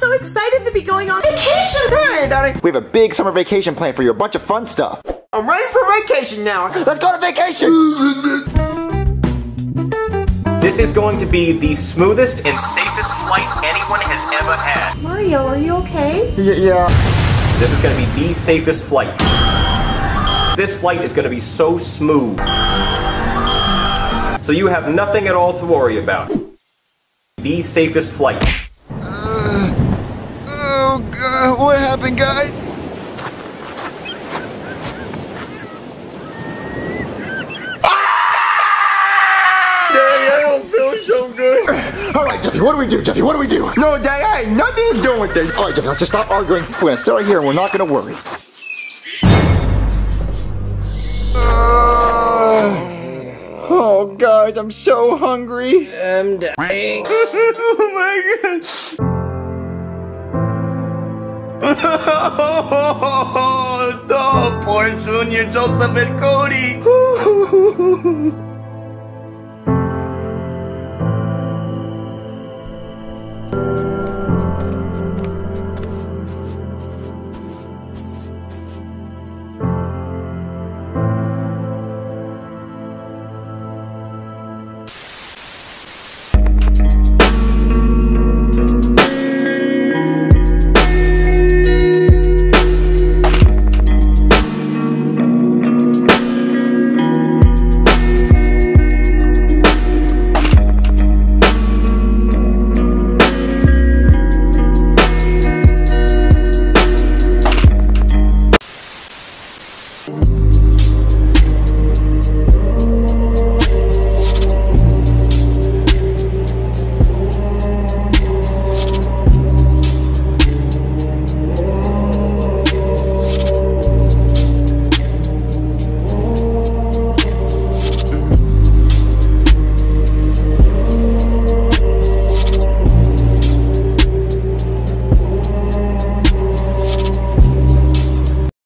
so excited to be going on vacation. Hey, Daddy. We have a big summer vacation plan for you, a bunch of fun stuff. I'm ready for vacation now. Let's go to vacation! This is going to be the smoothest and safest flight anyone has ever had. Mario, are you okay? Y- yeah. This is going to be the safest flight. This flight is going to be so smooth. So you have nothing at all to worry about. The safest flight. Oh, God. What happened, guys? Daddy, I don't feel so good. All right, Jeffy, what do we do, Jeffy? What do we do? No, Daddy, I had nothing to do with this. All right, Jeffy, let's just stop arguing. We're gonna sit right here and we're not gonna worry. Oh, guys, I'm so hungry. I'm dying. oh my god. Oh, poor Junior, Joseph, and Cody.